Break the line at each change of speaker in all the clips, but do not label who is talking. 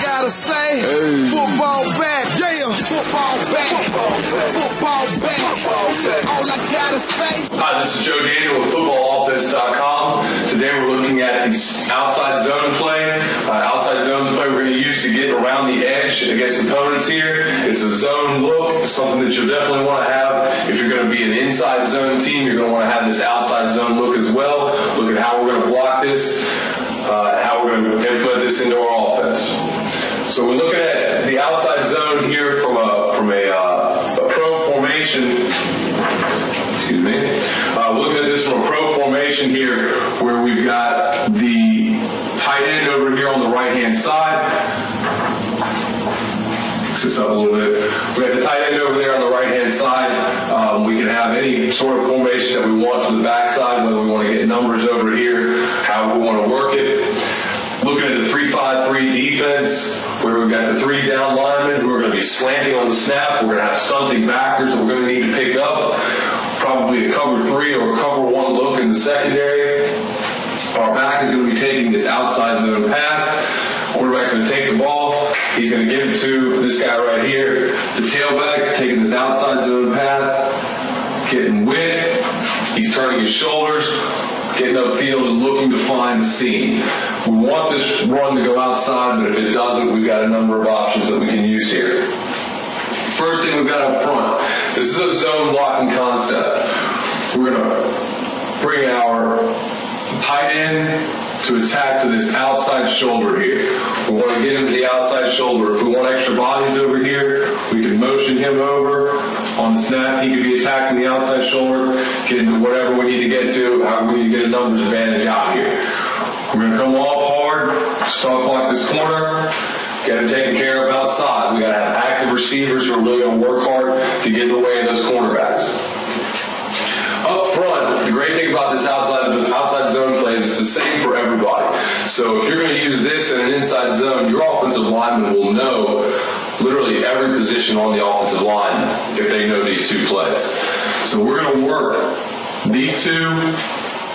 gotta say, hey. football back, yeah, football back, football back, all I gotta say.
Hi, this is Joe Daniel with FootballOffense.com. Today we're looking at the outside zone play. Uh, outside zone play we're going to use to get around the edge against opponents here. It's a zone look, something that you'll definitely want to have. If you're going to be an inside zone team, you're going to want to have this outside zone look as well. Look at how we're going to block this, uh, how we're going to implement this into our offense. So we're looking at the outside zone here from a from a, uh, a pro formation. Excuse me. Uh, we're looking at this from a pro formation here, where we've got the tight end over here on the right hand side. Fix this up a little bit. We have the tight end over there on the right hand side. Um, we can have any sort of formation that we want to the backside, whether we want to get numbers over here, how we want to work it. Looking at the 3-5-3 defense, where we've got the three down linemen who are going to be slanting on the snap. We're going to have stunting backers that we're going to need to pick up. Probably a cover three or a cover one look in the secondary. Our back is going to be taking this outside zone path. Quarterback's going to take the ball. He's going to give it to this guy right here, the tailback, taking this outside zone path, getting width. He's turning his shoulders, getting upfield and looking to find the seam. We want this run to go outside, but if it doesn't, we've got a number of options that we can use here. First thing we've got up front, this is a zone blocking concept. We're going to bring our tight end to attack to this outside shoulder here. We want to get him to the outside shoulder. If we want extra bodies over here, we can motion him over. Snap, he could be attacking the outside shoulder, getting to whatever we need to get to, how we need to get a numbers advantage out here. We're going to come off hard, stop block this corner, get him taken care of outside. We got to have active receivers who are really going to work hard to get in the way of those cornerbacks. Up front, the great thing about this outside outside zone plays is the same for everybody. So if you're going to use this in an inside zone, your offensive lineman will know literally every position on the offensive line if they know these two plays. So we're going to work these two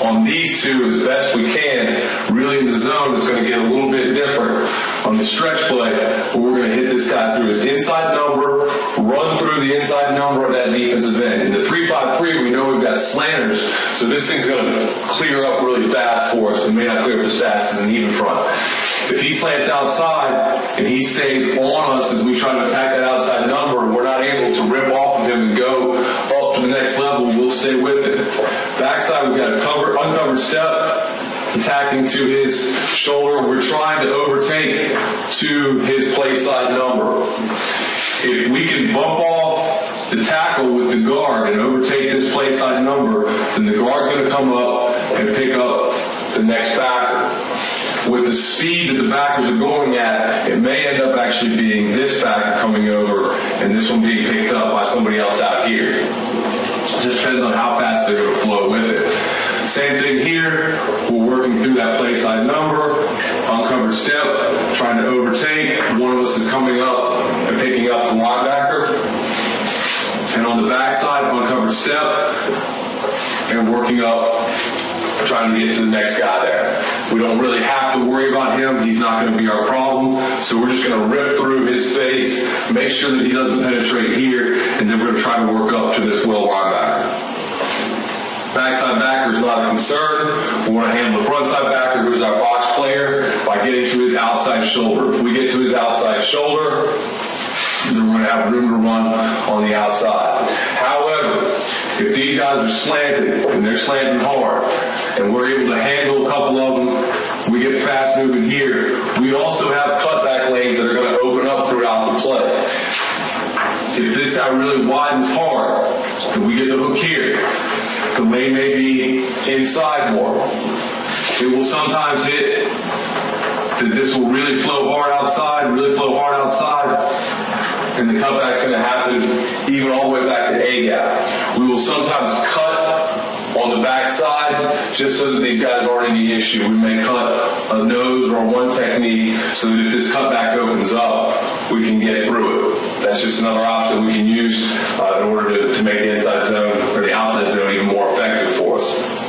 on these two as best we can. Really, in the zone, it's going to get a little bit different on the stretch play, but we're going to hit this guy through his inside number, run through the inside number of that defensive end. In the 3-5-3, we know we've got slanters, so this thing's going to clear up really fast for us. It may not clear up as fast as an even front. If he slants outside and he stays on us as we try to attack that outside number, and we're not able to rip off of him and go up to the next level, we'll stay with it. Backside, we've got a cover, uncovered step, attacking to his shoulder. We're trying to overtake to his play side number. If we can bump off the tackle with the guard and overtake this play side number, then the guard's going to come up and pick up the next backer. With the speed that the backers are going at, it may end up actually being this backer coming over and this one being picked up by somebody else out here. It just depends on how fast they're going to flow with it. Same thing here. We're working through that play side number, uncovered step, trying to overtake. One of us is coming up and picking up the linebacker. And on the backside, uncovered step, and working up, trying to get to the next guy there. We don't really have to worry about him. He's not going to be our problem. So we're just going to rip through his face, make sure that he doesn't penetrate here, and then we're going to try to work up to this will linebacker. Backside backer is not a concern. We want to handle the frontside backer, who's our box player, by getting to his outside shoulder. If we get to his outside shoulder, then we're going to have room to run on the outside. If these guys are slanted and they're slanting hard, and we're able to handle a couple of them, we get fast moving here. We also have cutback lanes that are going to open up throughout the play. If this guy really widens hard, and we get the hook here, the lane may be inside more. It will sometimes hit that this will really flow hard outside, really flow hard outside, and the cutback's going to happen even all the way back to A gap. We will sometimes cut on the backside just so that these guys aren't any issue. We may cut a nose or one technique so that if this cutback opens up, we can get through it. That's just another option we can use uh, in order to, to make the inside zone or the outside zone even more effective for us.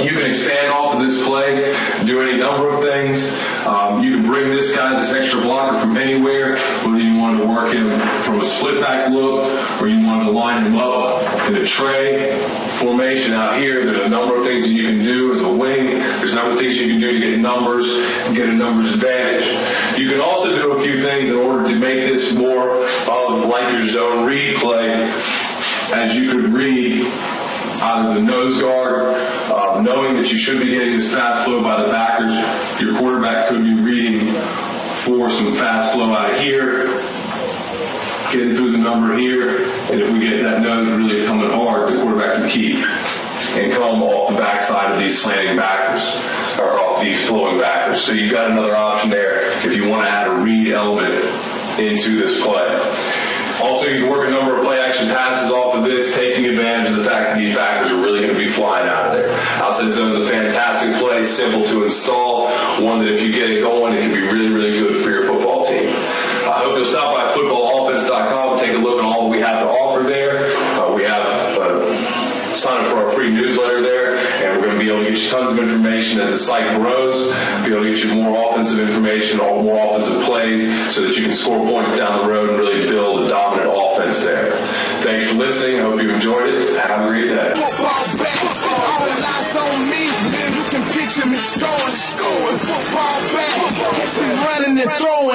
You can expand off of this play, do any number of things. Um, you can bring this guy, this extra blocker, from anywhere, whether you want to work him from a split back look or you want to line him up in a tray formation out here. There's a number of things that you can do as a wing. There's a number of things you can do to get numbers and get a numbers advantage. You can also do a few things in order to make this more of like your zone read play, as you could read out of the nose guard, uh, knowing that you should be getting this fast flow by the backers. Your quarterback could be reading for some fast flow out of here, getting through the number here, and if we get that nose really coming hard, the quarterback can keep and come off the backside of these slanting backers or off these flowing backers. So you've got another option there if you want to add a read element into this play. Also, you can work a number of play action passes off of this, taking advantage of the fact that these backers are really going to be flying out of there. Outside zone is a fantastic play, simple to install, one that if you get it going, it can be really, really good for your football team. I hope you'll stop by and take a look at all that we have to offer there. Uh, we have uh, sign up for our free newsletter there, and we're going to be able to get you tons of information as the site grows, be able to get you more offensive information, or more offensive plays, so that you can score points down the road and really build a dominant offense there. Thanks for listening. I hope you enjoyed it. Have a great day.
Football back, catch me running and throwing.